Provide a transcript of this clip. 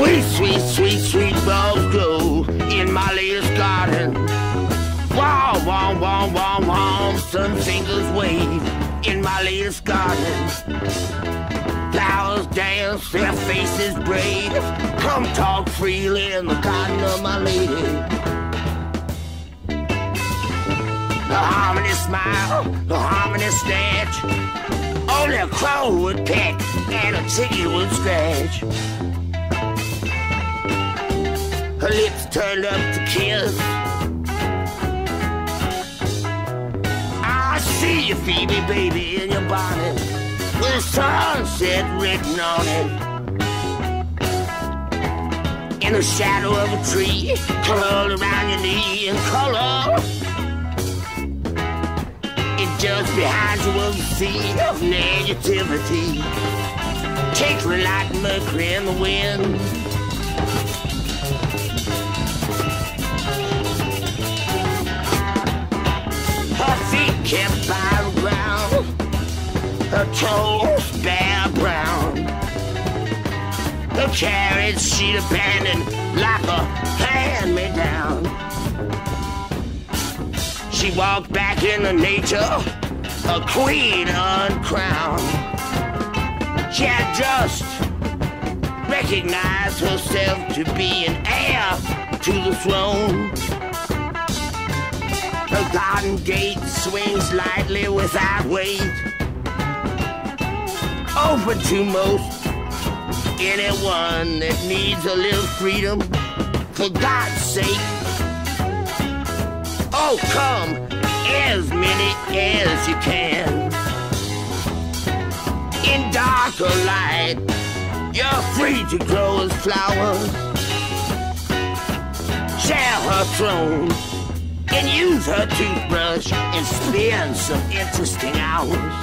Sweet, sweet, sweet, sweet bulbs grow in my latest garden. Wow, wow, wow, wow, wow, some fingers wave in my latest garden. Flowers dance, their faces brave. Come talk freely in the garden of my lady. The harmony smile, the harmony snatch. Only a crow would peck and a chicken would scratch. Lips turned up to kiss. I see you, Phoebe, baby, in your bonnet with a sunset written on it. In the shadow of a tree, curled around your knee in color. And just behind you was a sea of negativity, tinkling like mercury in the wind. The ground, her toes bare brown. Her carriage she'd abandoned like a hand-me-down. She walked back into nature, a queen uncrowned. She had just recognized herself to be an heir to the throne. Her gate swings lightly without weight. Open to most anyone that needs a little freedom. For God's sake. Oh, come as many as you can. In dark or light, you're free to grow as flowers. Share her throne and use her toothbrush and spend some interesting hours.